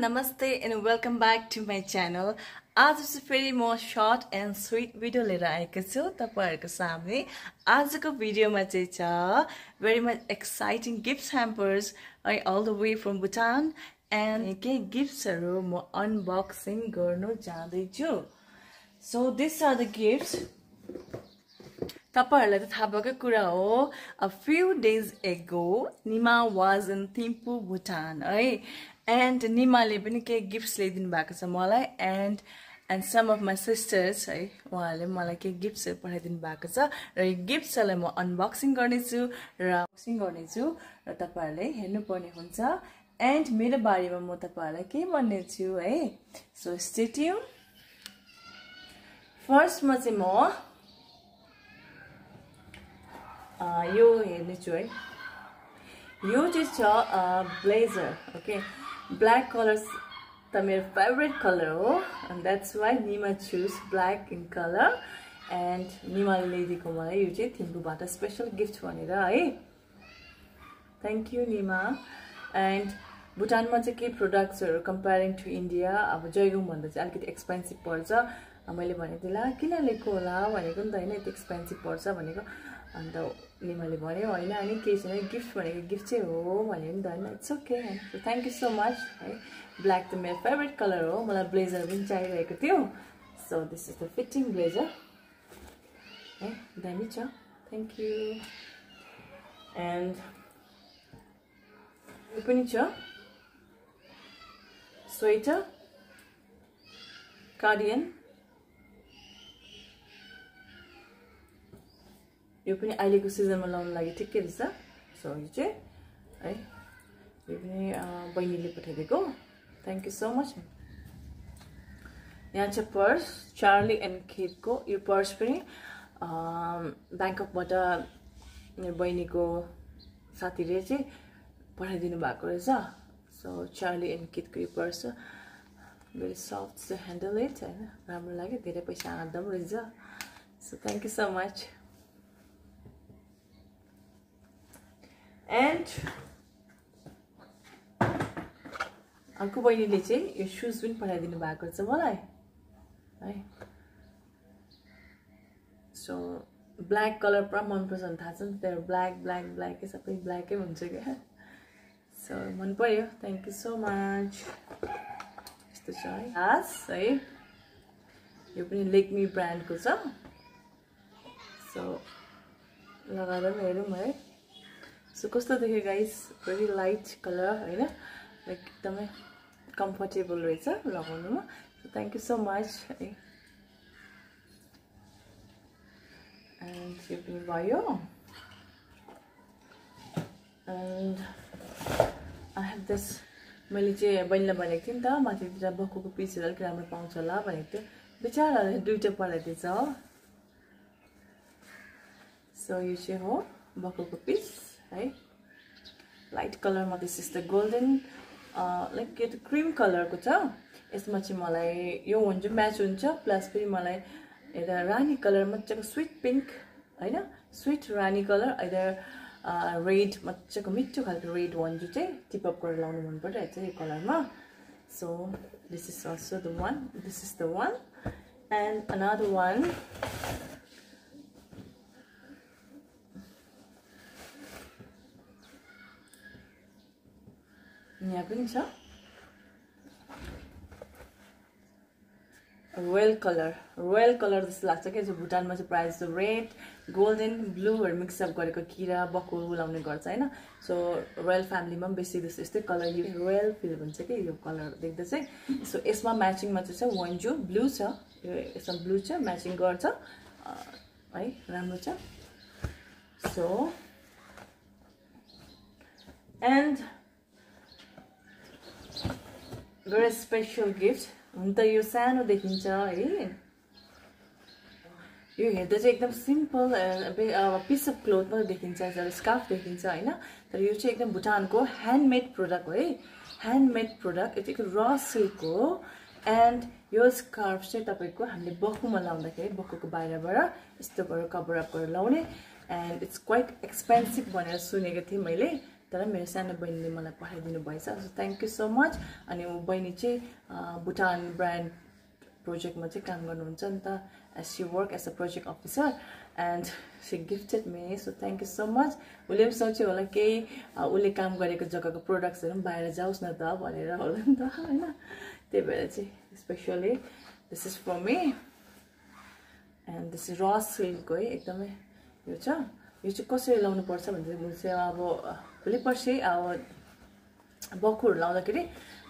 नमस्ते and welcome back to my channel आज चाहिँ फेरि म सर्ट एन्ड स्विट भिडियो लिएर आएको छु तपाईँहरूको सामने। आजको भिडियोमा चाहिँ छ very much exciting gift hampers है all the way from Bhutan and केही गिफ्ट्सहरू म अनबक्सिङ गर्नु जाँदैछु। So this are the gifts तपाईँहरूलाई त थाहा भएकै कुरा हो। A few days ago Nima was in Thimphu Bhutan है। एन्ड निमाले पनि केही गिफ्ट्स ल्याइदिनु भएको छ मलाई. And and some of my sisters है उहाँहरूले मलाई केही गिफ्ट्सहरू पठाइदिनु भएको छ. र यो गिफ्ट्सहरूलाई म अनबक्सिङ गर्नेछु र अनबक्सिङ गर्नेछु र तपाईँहरूले हेर्नुपर्ने हुन्छ. एन्ड मेरो बारेमा म तपाईँहरूलाई केही भन्ने छु है सो स्टेट्यु फर्स्टमा चाहिँ म यो हेर्नेछु है. यो चाहिँ छ ब्लेजर ओके ब्ल्याक कलर त मेरो फेभरेट कलर हो and that's why Nima choose black in colour and निमाले ल्याइदिएको मलाई यो चाहिँ थिम्पूबाट स्पेसल गिफ्ट भनेर है थ्याङ्क यू निमा एन्ड भुटानमा चाहिँ केही प्रोडक्ट्सहरू कम्पेरिङ टु इन्डिया अब जयगाउँभन्दा चाहिँ अलिकति एक्सपेन्सिभ पर्छ। मैले भनेको थिएँ ला किन लिएको होला? भनेको नि त होइन यति एक्सपेन्सिभ पर्छ भनेको। अन्त निमाले भन्यो होइन अनि केही छैन गिफ्ट भनेको गिफ्ट चाहिँ हो भन्यो नि त होइन it's okay thank you so much है ब्ल्याक त मेरो फेभरेट कलर हो मलाई ब्लेजर पनि चाहिरहेको थियो so this is the fitting blazer है दामी छ थ्याङ्क यू एन्ड यो पनि छ स्वेटर कार्डियन यो पनि अहिलेको सिजनमा लाउनु लागि ठिकै रहेछ। सो यो चाहिँ है यो पनि बहिनीले पठाइदिएको। थ्याङ्क यू सो मच यहाँ छ पर्स चार्ली एन्ड खेतको यो पर्स पनि ब्याङ्ककबाट मेरो बहिनीको साथीले चाहिँ पठाइदिनु भएको रहेछ। सो चार्ली एन्ड किटको यो पर्स भेरी सफ्ट छ ह्यान्डल इट होइन? राम्रो लाग्यो। धेरै पैसा आँट्दा पनि रहेछ। So thank you so much and अर्को बहिनीले चाहिँ यो सुज पनि पठाइदिनु भएको छ मलाई है? सो ब्ल्याक कलर पुरा मनपर्छ भने थाहा छ नि त्यो ब्ल्याक ब्ल्याक ब्ल्याकै सबै ब्ल्याकै हुन्छ क्या? सो मन पऱ्यो थ्याङ्क यू सो मच यस्तो छ है। हास है। यो पनि लेक्मी ब्रान्डको छ। सो लगाएर पनि हेरौँ है। सो कस्तो देख्यो गाइस भेरी लाइट कलर होइन? लाइक एकदमै कम्फर्टेबल रहेछ लगाउनुमा। So thank you so much है। एन्ड यो पनि भयो एन्ड आई हेभ दिस मैले चाहिँ बहिनीलाई भनेको थिएँ नि त माथितिर बक्कुको पिसहरू अलिक राम्रो पाउँछ होला भनेको थियो। बिचराहरूले दुइटा पढाइदिएछ हो। सो यो चाहिँ हो बक्कुको पिस है। लाइट कलरमा this is the golden like यो त क्रिम कलरको छ। यसमा चाहिँ मलाई यो हुन्छ म्याच हुन्छ। प्लस फेरि मलाई यता रानी कलर मजाको स्विट पिङ्क होइन? स्विट रानी कलर यता रेड मजाको मिठो खालको रेड भन्छु चाहिँ टिपअप गरेर लाउनु मन परिरहेको छ यो कलरमा so this is also the one this is the one and another one यहाँ पनि छ रोयल कलर रोयल कलर जस्तो लाग्छ क्या भुटानमा चाहिँ प्रायः जस्तो रेड गोल्डन ब्लूहरू मिक्सअप गरेको किरा बकुल लाउने गर्छ होइन? सो रोयल फ्यामिलीमा पनि बेसी जस्तो यस्तै कलर यो रोयल फिल हुन्छ कि यो कलर देख्दा चाहिँ। सो यसमा म्याचिङमा चाहिँ छ। वन्जु ब्लू छ। यो यसमा ब्लू छ म्याचिङ गर्छ। है राम्रो छ। So and very special gift हुन त यो सानो देखिन्छ है? यो हेर्दा चाहिँ एकदम सिम्पल पिस अफ क्लोथ मात्रै देखिन्छ स्कार्फ देखिन्छ होइन? तर यो चाहिँ एकदम भुटानको ह्यान्डमेड प्रोडक्ट हो है? ह्यान्डमेड प्रोडक्ट यो चाहिँ र सिल्क हो. एन्ड यो स्कार्फ चाहिँ तपाईँको हामीले बकुमा लाउँदाखेरि बकुको बाहिरबाट यस्तो गरेर कभर अप गरेर लाउने। एन्ड इट्स क्वाइट एक्सपेन्सिभ भनेर सुनेको थिएँ मैले। तर मेरो सानो बहिनीले मलाई पठाइदिनु भएछ। So thank you so much अनि ऊ बहिनी चाहिँ भुटान ब्रान्ड प्रोजेक्टमा चाहिँ काम गर्नुहुन्छ। नि त as she work as a project officer and she gifted me so thank you so much उसले पनि सोच्यो होला केही उसले काम गरेको जग्गाको प्रोडक्ट्सहरू पनि बाहिर जाओस् न त भनेर होला नि त होइन? त्यही भएर चाहिँ specially this is for me and this is रस सिल्कको है एकदमै। यो छ। यो चाहिँ कसरी लाउनु पर्छ भने चाहिँ अब भोलि पर्सि अब बक्खुहरू लाउँदाखेरि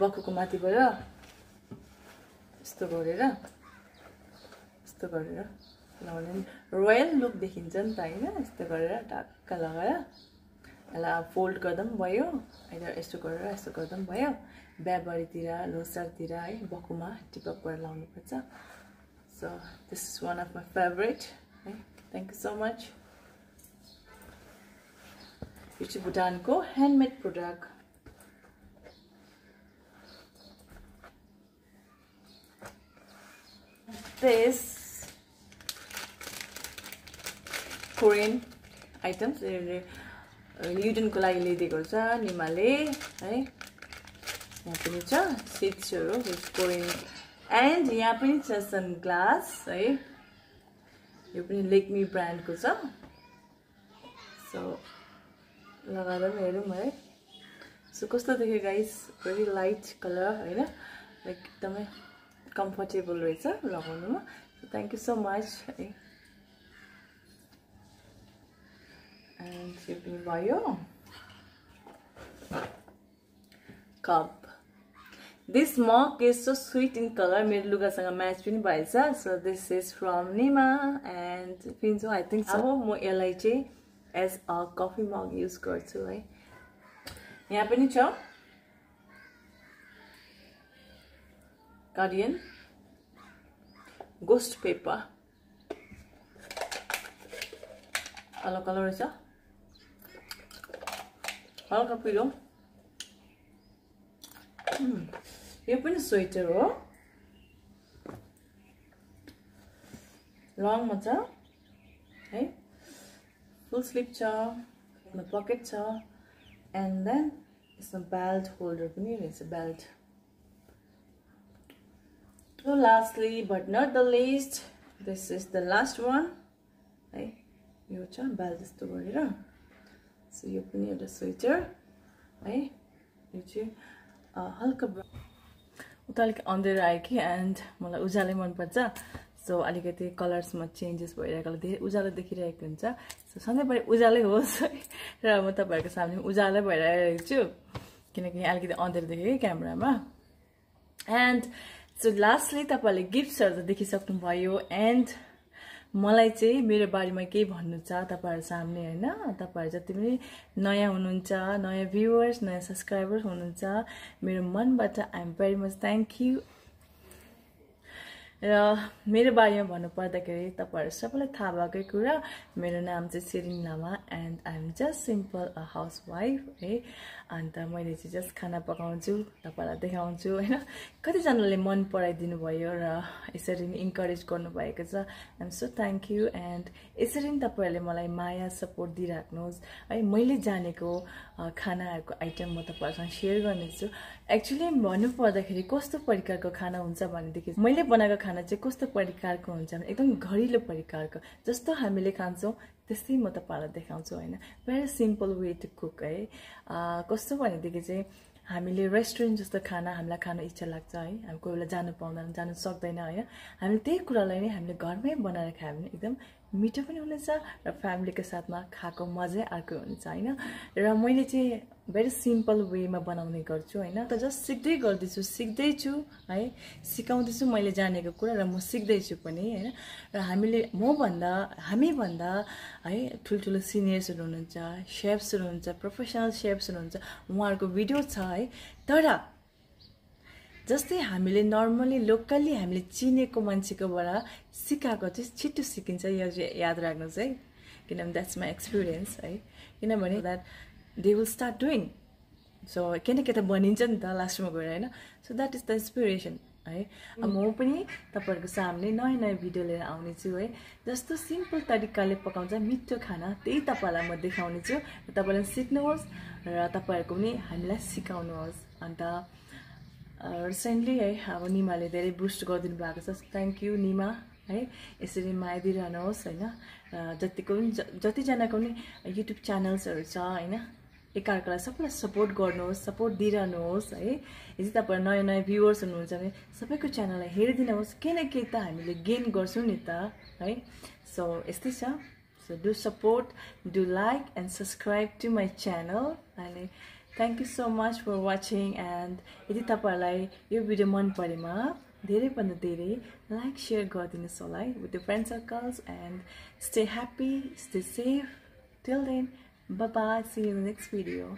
बक्खुको माथिबाट यस्तो गरेर यस्तो गरेर लगाउने रोयल लुक देखिन्छ नि त होइन? यस्तो गरेर ढक्क लगाएर यसलाई फोल्ड गर्दा पनि भयो होइन यस्तो गरेर यस्तो गर्दा पनि भयो। बिहाबारीतिर लोसारतिर है बकुमा टिपक गरेर लाउनुपर्छ। So this is one of my favourite है। थ्याङ्क यू सो मच यो चाहिँ भुटानको handmade product this Korean items युटनको लागि ल्याइदिएको छ निमाले है यहाँ पनि छ सिट्सहरू कोरियन एन्ड यहाँ पनि छ सनग्लास है यो पनि लेक्मी ब्रान्डको छ सो लगाएर पनि हेरौँ है। सो कस्तो देख्यो गाइस भेरी लाइट कलर होइन? लाइक एकदमै कम्फर्टेबल रहेछ लगाउनुमा। थ्याङ्क यू सो मच है। एन्ड यो पनि भयो। Cup this mug is so sweet in colour मेरो लुगासँग म्याच पनि भएछ। So this is from Nima and Pinchu I think अब म यसलाई चाहिँ as a coffee mug use गर्छु है यहाँ पनि छ गार्डियन गोस्ट पेपर अलग कलर रहेछ हल्का पिरो यो पनि स्वेटर हो लङमा छ फुल स्लिप छ पकेट छ एन्ड देन यसमा बेल्ट होल्डर पनि रहेछ belt So lastly but not the least, this is the last one. है? यो छ बेल्ट जस्तो गरेर। सो यो पनि एउटा स्वेटर है? यो चाहिँ हल्का उता अलिक अँधेरो आयो कि एन्ड मलाई उज्यालै मनपर्छ। सो अलिकति कलर्समा चेन्जेस भइरहेकोले धेरै उज्यालो देखिरहेको हुन्छ। सो सधैँभरि उज्यालै होस् र म तपाईँहरूको सामने उज्यालै भइरहेको छु। किनकि अलिकति अँधेरो देखेँ क्यामेरामा। एन्ड सो लास्टली तपाईँहरूले गिफ्ट्सहरू त देखिसक्नुभयो। एन्ड मलाई चाहिँ मेरो बारेमा केही भन्नु छ तपाईँहरू सामने होइन? तपाईँहरू जति पनि नयाँ हुनुहुन्छ नयाँ भ्युवर्स नयाँ सब्सक्राइबर्स हुनुहुन्छ मेरो मनबाट I'm very much thank you र मेरो बारेमा भन्नुपर्दाखेरि तपाईँहरू सबैलाई थाहा भएकै कुरा मेरो नाम चाहिँ Tsering Lama and I am just simple a housewife है। अन्त मैले चाहिँ जस्ट खाना पकाउँछु तपाईँलाई देखाउँछु होइन। कतिजनाले मन पराइदिनु भयो र यसरी नै इन्करेज गर्नुभएको छ। I'm so thank you and यसरी नै तपाईँहरूले मलाई माया सपोर्ट दिइराख्नुहोस्। है मैले जानेको खानाहरूको आइटम म तपाईँहरूसँग सेयर गर्नेछु। एक्चुली भन्नुपर्दाखेरि कस्तो प्रकारको खाना हुन्छ भनेदेखि मैले बनाएको खाना चाहिँ कस्तो प्रकारको हुन्छ भने एकदम घरिलो प्रकारको। जस्तो हामीले खान्छौँ त्यस्तै म तपाईँहरूलाई देखाउँछु होइन। Very simple way to cook है। कस्तो भनेदेखि चाहिँ हामीले रेस्टुरेन्ट जस्तो खाना हामीलाई खानु इच्छा लाग्छ है। हामी कोही बेला जानु पाउँदैन जानु सक्दैन होइन। हामीले त्यही कुरालाई नै हामीले घरमै बनाएर खायो भने एकदम मिठो पनि हुनेछ र फ्यामिलीको साथमा खाएको मजै अर्को हुन्छ होइन? र मैले चाहिँ भेरी सिम्पल वेमा बनाउने गर्छु होइन? त जस्ट सिक्दै गर्दैछु सिक्दैछु है? सिकाउँदैछु मैले जानेको कुरा र म सिक्दैछु पनि होइन? र हामीले मभन्दा हामीभन्दा है ठुल्ठुलो सिनियर्सहरू हुनुहुन्छ सेफ्सहरू हुन्छ प्रोफेसनल सेफ्सहरू हुन्छ उहाँहरूको भिडियो छ है? तर जस्तै हामीले नर्मली लोकल्ली हामीले चिनेको मान्छेकोबाट सिकाएको चाहिँ छिट्टो सिकिन्छ यो चाहिँ याद राख्नुहोस् है किनभने द्याट्स माई एक्सपिरियन्स है। किनभने that they will start doing so के न के त बनिन्छ नि त लास्टमा गएर होइन? So that is the inspiration है। म पनि तपाईँहरूको सामने नयाँ नयाँ भिडियो लिएर आउने छु है। जस्तो सिम्पल तरिकाले पकाउँछ मिठो खाना त्यही तपाईँलाई म देखाउने छु तपाईँलाई सिक्नुहोस् र तपाईँहरूको पनि हामीलाई सिकाउनुहोस्। अन्त रिसेन्टली है अब निमाले धेरै बुस्ट गरिदिनु भएको छ। थ्याङ्क यू निमा है यसरी माया दिइरहनुहोस् होइन। जतिको पनि जतिजनाको पनि युट्युब च्यानल्सहरू छ होइन एकअर्कालाई सबैलाई सपोर्ट गर्नुहोस् सपोर्ट दिइरहनुहोस् है। यदि तपाईँ नयाँ नयाँ भ्युवर्स हुनुहुन्छ भने सबैको च्यानललाई हेरिदिनुहोस् केही न केही त हामीले गेन गर्छौँ नि त है। सो यस्तै छ। So do support do like and subscribe to my channel अनि thank you so much for watching and यदि तपाईँहरूलाई यो भिडियो मन परेमा धेरैभन्दा धेरै लाइक सेयर गरिदिनुहोस् होला है with the friend circles and stay happy stay safe till then you in the next video.